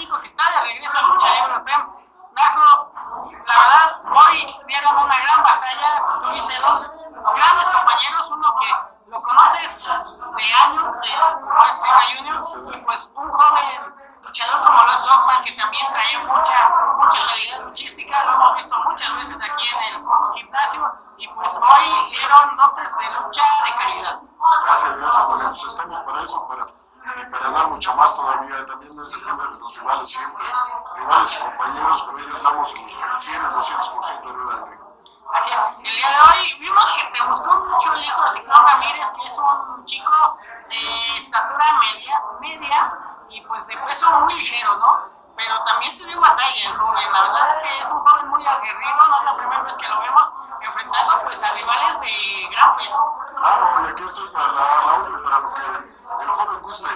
satánico que está de regreso a lucha libre. Naco, la verdad, hoy dieron una gran batalla, tuviste dos grandes compañeros, uno que lo conoces de años, de, como Junior, y pues un joven luchador como lo es Dogman, que también trae mucha, mucha calidad luchística, lo hemos visto muchas veces aquí en el gimnasio, y pues hoy dieron notas de lucha de calidad. Gracias, gracias, Julián. Pues estamos para eso, para, para dar mucho más todavía. También no es depende de los rivales siempre. Rivales y compañeros, con ellos damos el 100, el 200% de vida del. Así es. El día de hoy vimos que te gustó mucho el hijo de Signo Ramírez, que es un chico de estatura media, media y pues de peso muy ligero, ¿no? Pero también te dio batalla el joven. La verdad es que es un joven muy aguerrido, no es la primera vez que lo vemos enfrentando pues a rivales de gran peso. Claro, y aquí estoy para la, la para lo que el joven guste.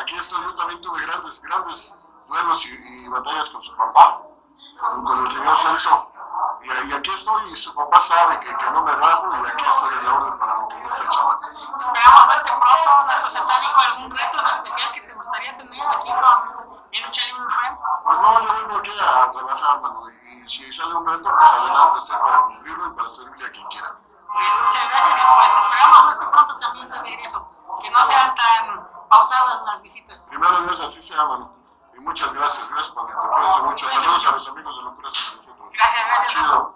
Aquí estoy, yo también tuve grandes, grandes duelos y, y batallas con su papá, con, con el señor Celso. Y, y aquí estoy, y su papá sabe que, que no me rajo, y aquí estoy en la orden para lo que guste el chaval. Esperamos verte pronto, Nato Satánico, algún reto en especial que te gustaría tener aquí con en Lucha Libre. Pues no, yo vengo aquí a trabajar, mano, y si sale un reto, pues adelante, estoy para cumplirlo y para servirle a quien quiera. Pues muchas gracias y pues esperamos verte pronto también de regreso, que no sean tan pausadas las visitas. Dios, así sea, mano. Y muchas gracias, gracias, Juanito. Cuídense mucho. Saludos a los amigos de Locuras entre nosotros. Gracias, gracias. Chido.